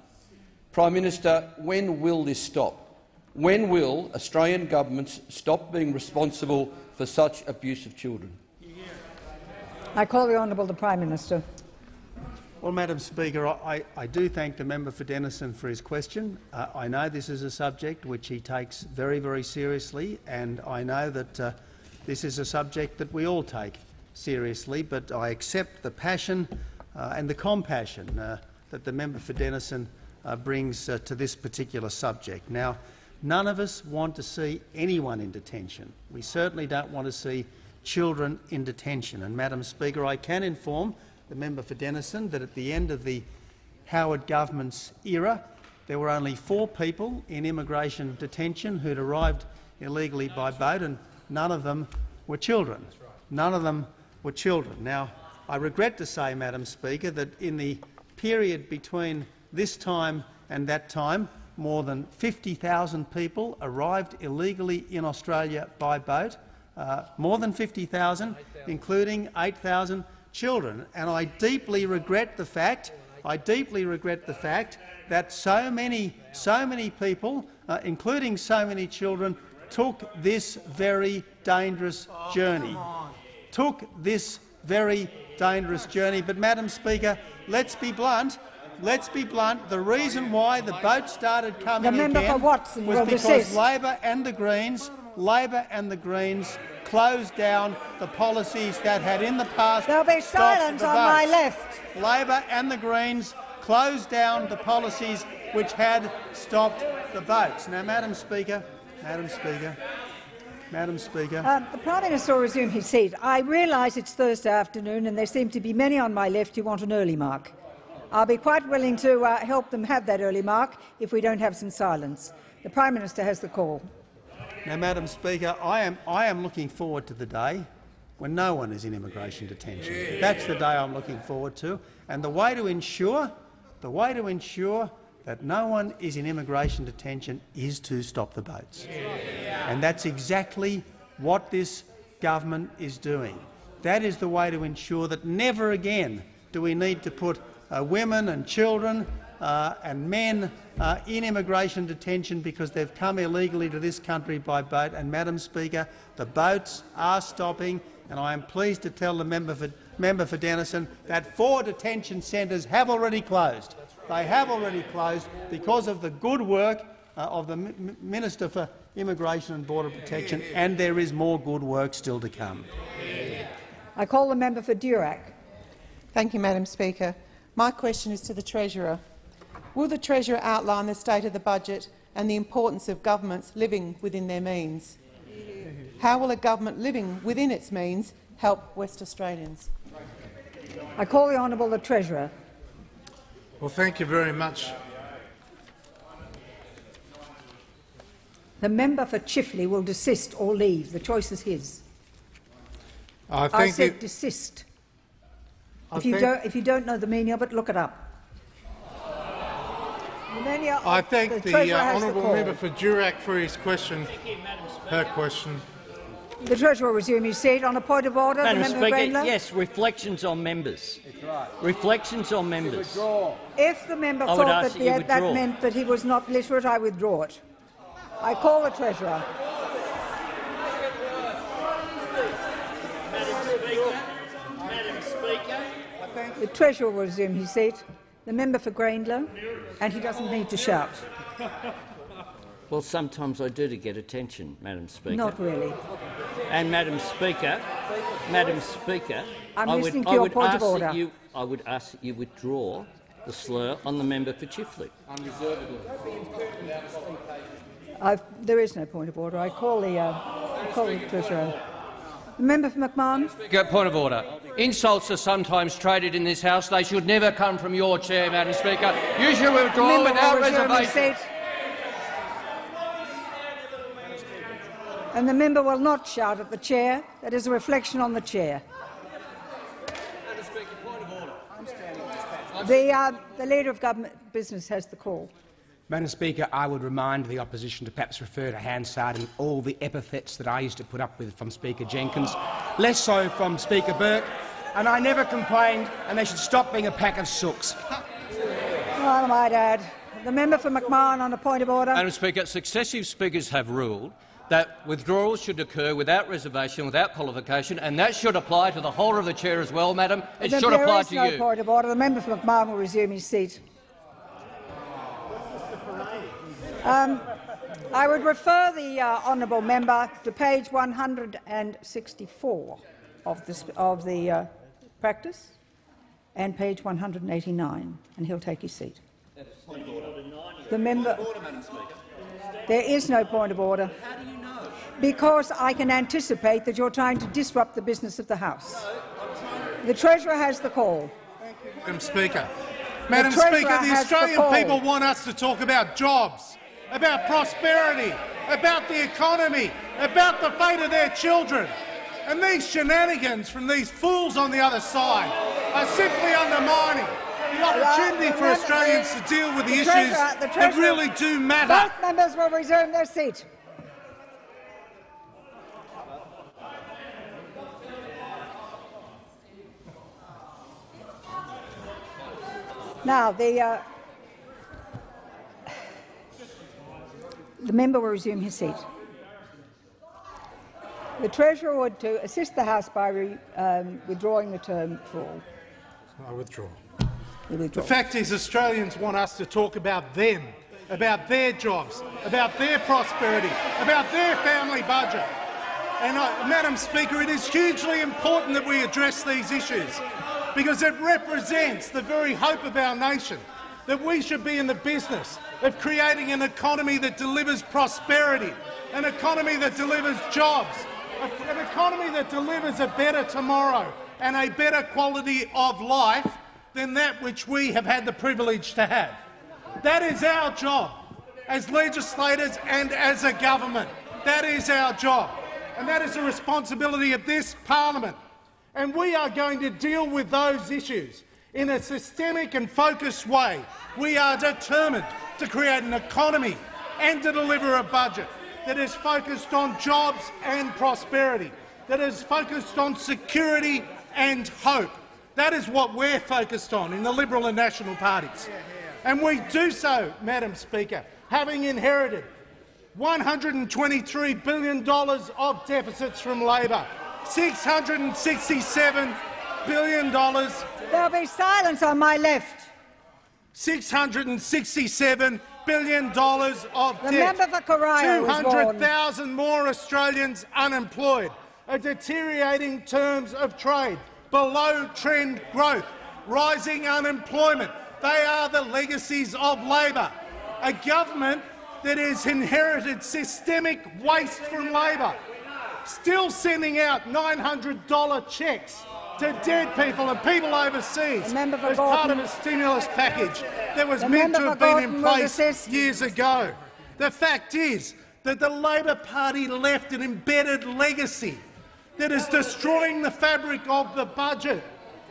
Prime Minister, when will this stop? When will Australian governments stop being responsible for such abuse of children? I call the honourable the Prime Minister. Well, Madam Speaker, I, I, do thank the member for Denison for his question. Uh, I know this is a subject which he takes very, very seriously, and I know that uh, this is a subject that we all take seriously, but I accept the passion uh, and the compassion uh, that the member for Denison uh, brings uh, to this particular subject. Now, none of us want to see anyone in detention. We certainly don't want to see children in detention. And, Madam Speaker, I can inform the member for Denison that at the end of the Howard government's era, there were only four people in immigration detention who'd arrived illegally by boat, and none of them were children. None of them were children. Now, I regret to say, Madam Speaker, that in the period between this time and that time, more than 50,000 people arrived illegally in Australia by boat, uh, more than 50,000, including 8,000 children. And I deeply regret the fact, I deeply regret the fact that so many, so many people, uh, including so many children, took this very dangerous oh, journey. Took this very dangerous journey. But, Madam Speaker, let's be blunt. Let's be blunt. The reason why the boat started coming the again was because Labor and the Greens, Labor and the Greens close down the policies that had in the past There'll be silence the on my left. Labor and the Greens closed down the policies which had stopped the boats. Now, Madam Speaker, Madam Speaker, Madam Speaker. Uh, the Prime Minister will resume his seat. I realise it's Thursday afternoon and there seem to be many on my left who want an early mark. I'll be quite willing to uh, help them have that early mark if we don't have some silence. The Prime Minister has the call. Now, Madam Speaker, I am, I am looking forward to the day when no one is in immigration detention. That's the day I'm looking forward to. And the way to ensure, the way to ensure that no one is in immigration detention is to stop the boats. And that's exactly what this government is doing. That is the way to ensure that never again do we need to put uh, women and children uh, and men uh, in immigration detention because they've come illegally to this country by boat. And, Madam Speaker, the boats are stopping, and I am pleased to tell the member for, member for Denison that four detention centres have already closed. They have already closed because of the good work uh, of the M Minister for Immigration and Border Protection, and there is more good work still to come. I call the member for Durack. Thank you, Madam Speaker. My question is to the Treasurer. Will the Treasurer outline the state of the budget and the importance of governments living within their means? How will a government living within its means help West Australians? I call the Honourable the Treasurer. Well, thank you very much. The member for Chifley will desist or leave. The choice is his. I, I said desist. I if you, don't, if you don't know the meaning of it, look it up. I thank the, Treasurer uh, honourable call. member for Durack for his question. Her question. The Treasurer will resume his seat. On a point of order, Madam the member for Speaker, Grayndler. yes, reflections on members. Right. Reflections on members. If the member I thought that, that the, that meant that he was not literate, I withdraw it. I call the Treasurer. Madam Speaker. The Treasurer will resume his seat. The member for Grayndler, and he doesn't need to shout. Well, sometimes I do to get attention, Madam Speaker. Not really. And Madam Speaker, Madam Speaker, I'm I would, I would point of ask order. That you, I would ask that you withdraw the slur on the member for Chifley. Unreservedly. I've, there is no point of order. I call the, uh, I call the Treasurer. The member for McMahon. Speaker, point of order. Insults are sometimes traded in this House. They should never come from your chair, Madam Speaker. You should withdraw member without will reservation. And the member will not shout at the chair. That is a reflection on the chair. The, uh, the Leader of Government Business has the call. Madam Speaker, I would remind the opposition to perhaps refer to Hansard and all the epithets that I used to put up with from Speaker Jenkins, less so from Speaker Burke, and I never complained, and they should stop being a pack of sooks. Well, I might add. The member for McMahon on a point of order. Madam Speaker, successive speakers have ruled that withdrawals should occur without reservation, without qualification, and that should apply to the holder of the chair as well, madam. It There- should there apply is to no you. point of order. The member for McMahon will resume his seat. Um, I would refer the uh, honourable member to page 164 of the, of the uh, practice and page 189, and he'll take his seat. The member. There is no point of order. Because I can anticipate that you're trying to disrupt the business of the House. The Treasurer has the call. Madam Speaker. Madam Treasurer Speaker, the has the Australian people want us to talk about jobs, about prosperity, about the economy, about the fate of their children. And these shenanigans from these fools on the other side are simply undermining the opportunity for Australians to deal with the, The issues the that really do matter. Both members will resume their seat. Now, the, uh, the member will resume his seat. The Treasurer would to assist the House by re, um, withdrawing the term for all. I withdraw. He The fact is Australians want us to talk about them, about their jobs, about their prosperity, about their family budget. And, uh, Madam Speaker, it is hugely important that we address these issues because it represents the very hope of our nation, that we should be in the business of creating an economy that delivers prosperity, an economy that delivers jobs, an economy that delivers a better tomorrow and a better quality of life than that which we have had the privilege to have. That is our job as legislators and as a government. That is our job. And that is the responsibility of this parliament. And we are going to deal with those issues in a systemic and focused way. We are determined to create an economy and to deliver a budget that is focused on jobs and prosperity, that is focused on security and hope. That is what we're focused on in the Liberal and National parties. And we do so, Madam Speaker, having inherited $123 billion of deficits from Labor, $667 billion, There'll be silence on my left. $667 billion of The debt, member for Corio 200,000 more Australians unemployed, a deteriorating terms of trade, below trend growth, rising unemployment. They are the legacies of Labor. A government that has inherited systemic waste from Labor, still sending out $900 cheques to dead people and people overseas member for as part of a stimulus package that was meant to have been Gorton in place years ago. The fact is that the Labor Party left an embedded legacy that is destroying the fabric of the budget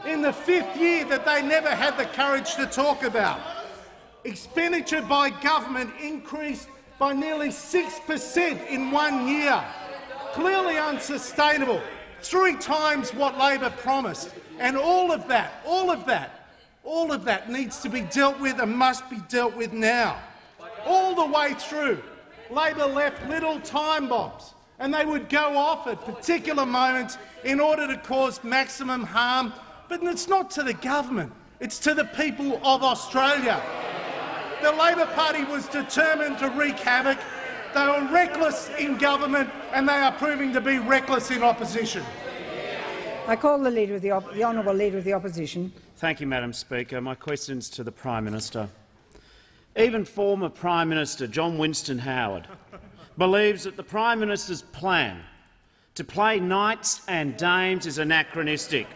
in the fifth year that they never had the courage to talk about. expenditure by government increased by nearly 6 per cent in one year. Clearly unsustainable, three times what Labor promised. And all of that, all of that, all of that needs to be dealt with and must be dealt with now. All the way through, Labor left little time bombs, and they would go off at particular moments in order to cause maximum harm. But it's not to the government, it's to the people of Australia. The Labor Party was determined to wreak havoc. They were reckless in government, and they are proving to be reckless in opposition. I call the, leader of the, the honourable Leader of the Opposition. Thank you, Madam Speaker. My question is to the Prime Minister. Even former Prime Minister John Winston Howard believes that the Prime Minister's plan to play knights and dames is anachronistic.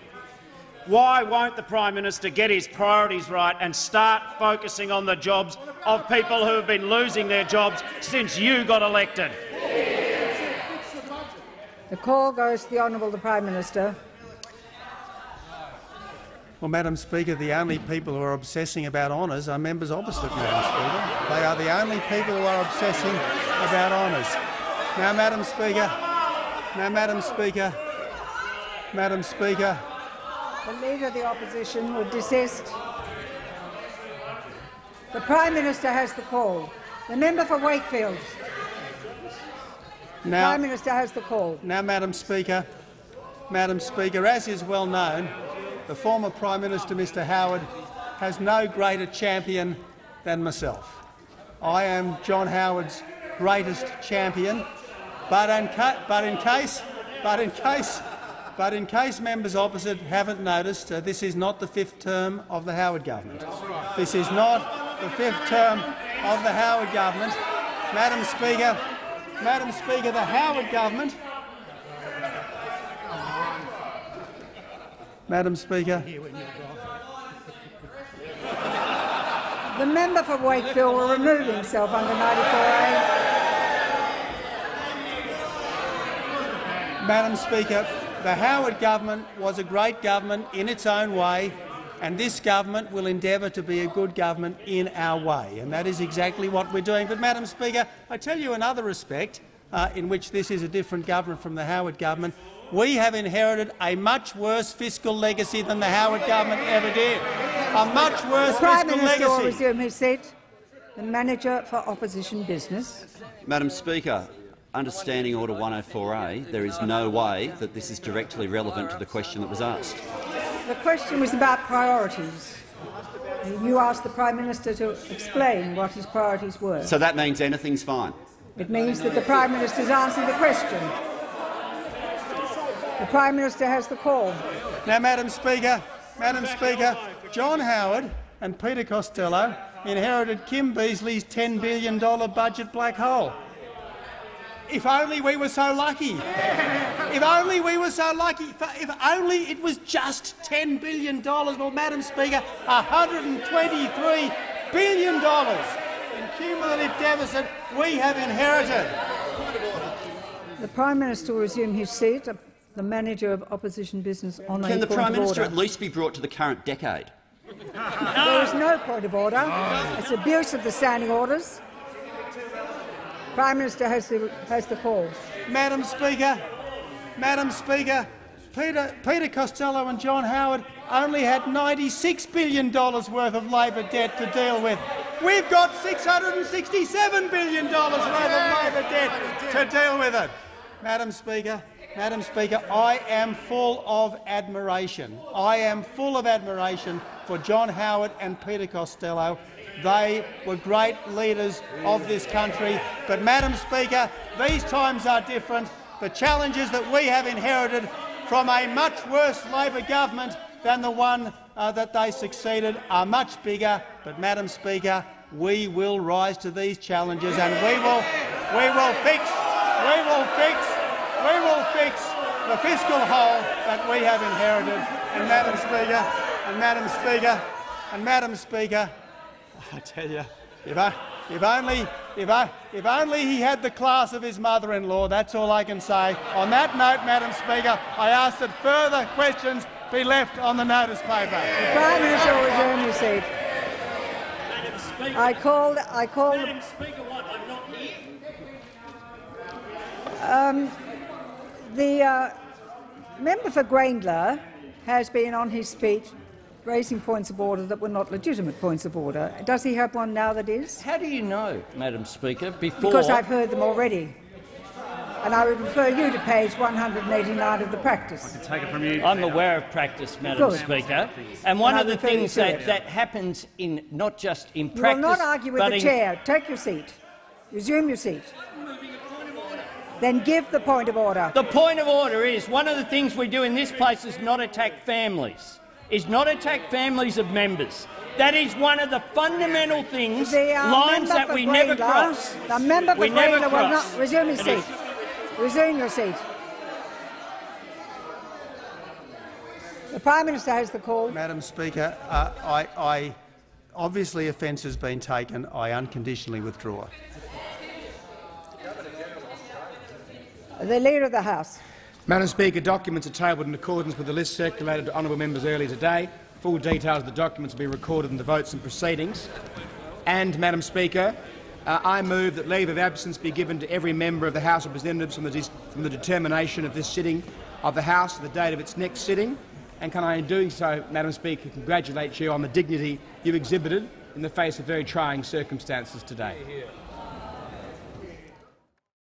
Why won't the Prime Minister get his priorities right and start focusing on the jobs of people who have been losing their jobs since you got elected? The call goes to the Honourable the Prime Minister. Well, Madam Speaker, the only people who are obsessing about honours are members opposite, Madam Speaker. They are the only people who are obsessing about honours. Now, Madam Speaker, now, Madam Speaker, Madam Speaker, the Leader of the Opposition will desist. The Prime Minister has the call. The member for Wakefield. Now, Prime Minister has the call. Now, Madam Speaker, Madam Speaker, as is well known, the former Prime Minister, Mr Howard, has no greater champion than myself. I am John Howard's greatest champion, but in, but in case, but in case, but in case members opposite haven't noticed, uh, this is not the fifth term of the Howard government. This is not the fifth term of the Howard government. Madam Speaker, Madam Speaker, the Howard government Madam Speaker. The member for Wakefield will remove himself under 94A. Madam Speaker, the Howard government was a great government in its own way, and this government will endeavour to be a good government in our way, and that is exactly what we're doing. But, Madam Speaker, I tell you another respect uh, in which this is a different government from the Howard government we have inherited a much worse fiscal legacy than the Howard government ever did. A much worse the Prime fiscal Minister legacy. Will resume his seat. The Manager for Opposition Business. Madam Speaker, understanding Order 104A, there is no way that this is directly relevant to the question that was asked. The question was about priorities. You asked the Prime Minister to explain what his priorities were. So that means anything's fine? It means that the Prime Minister has answered the question. The Prime Minister has the call. Now, Madam Speaker, Madam Speaker, John Howard and Peter Costello inherited Kim Beazley's $10 billion budget black hole. If only we were so lucky. If only we were so lucky. If only it was just $10 billion. Well, Madam Speaker, $123 billion in cumulative deficit we have inherited. The Prime Minister will resume his seat uh, the Manager of Opposition Business on Can the Prime Minister order. at least be brought to the current decade? There is no point of order. It's abuse of the standing orders. Prime Minister has the, has the call. Madam Speaker, Madam Speaker, Peter, Peter Costello and John Howard only had $96 billion worth of Labor debt to deal with. We've got $667 billion worth of Labor debt to deal with it. Madam Speaker, Madam Speaker, I am full of admiration. I am full of admiration for John Howard and Peter Costello. They were great leaders of this country. But, Madam Speaker, these times are different. The challenges that we have inherited from a much worse Labor government than the one uh, that they succeeded are much bigger. But, Madam Speaker, we will rise to these challenges and we will, we will fix, we will fix we will fix the fiscal hole that we have inherited. And Madam Speaker, and Madam Speaker, and Madam Speaker, I tell you, if, I, if, only, if, I, if only he had the class of his mother-in-law, that's all I can say. On that note, Madam Speaker, I ask that further questions be left on the notice paper. The Prime Minister will resume his seat. Speaker. I called. I called. Madam Speaker, what? I'm not here. Um, the uh, member for Grayndler has been on his feet raising points of order that were not legitimate points of order. Does he have one now that is? How do you know, Madam Speaker? Before Because I've heard them already. And I would refer you to page 189 of the practice. I can Take it from you. I'm aware of practice, Madam Good. Speaker, and one And of the things that, that happens in not just in You will not argue with the in, chair. Take your seat. Resume your seat. Then give the point of order. The point of order is one of the things we do in this place is not attack families. Is not attack families of members. That is one of the fundamental things, The uh, lines that for we never cross. The member for We never Grayndler will cross. not resume his seat. Resume your seat. The Prime Minister has the call. Madam Speaker, uh, I, I, obviously offence has been taken. I unconditionally withdraw. The Leader of the House. Madam Speaker, documents are tabled in accordance with the list circulated to honourable members earlier today. Full details of the documents will be recorded in the votes and proceedings. And, Madam Speaker, uh, I move that leave of absence be given to every member of the House of Representatives from the, from the determination of this sitting of the House to the date of its next sitting. And can I, in doing so, Madam Speaker, congratulate you on the dignity you exhibited in the face of very trying circumstances today.